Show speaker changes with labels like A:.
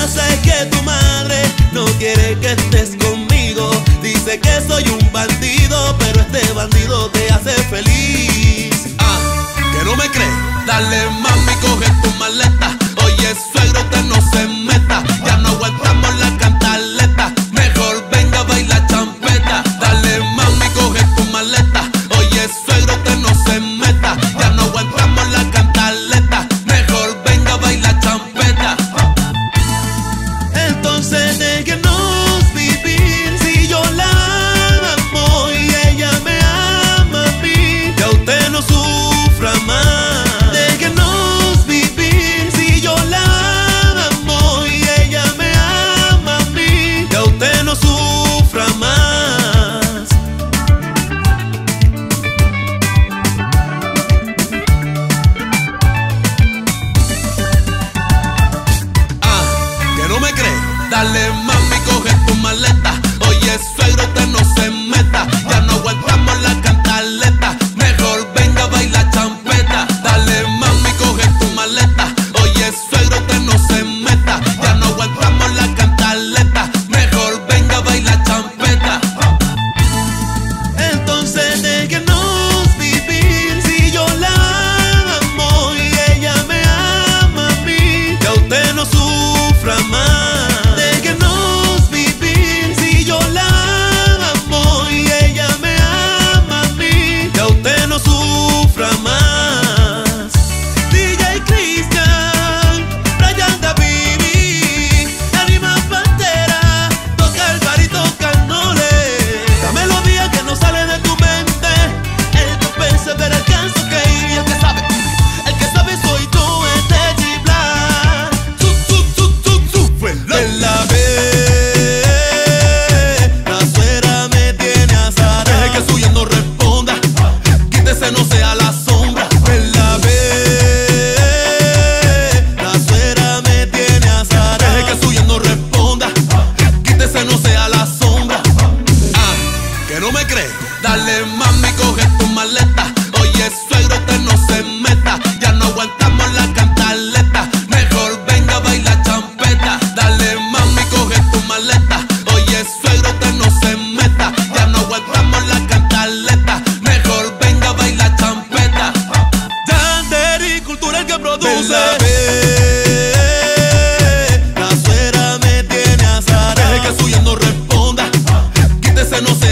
A: pasa es que tu madre no quiere que estés conmigo. Dice que soy un bandido, pero este bandido te hace feliz. Ah, que no me crees. Dale más mami, coge tu maleta. Oye, suegro, te no se ¿No me crees? Dale mami, coge tu maleta. Oye, suegro, te no se meta. Ya no aguantamos la cantaleta. Mejor venga, baila champeta. Dale mami, coge tu maleta. Oye, suegro, te no se meta. Ya no aguantamos la cantaleta. Mejor venga, baila champeta. Danderi, cultura el que produce. no sé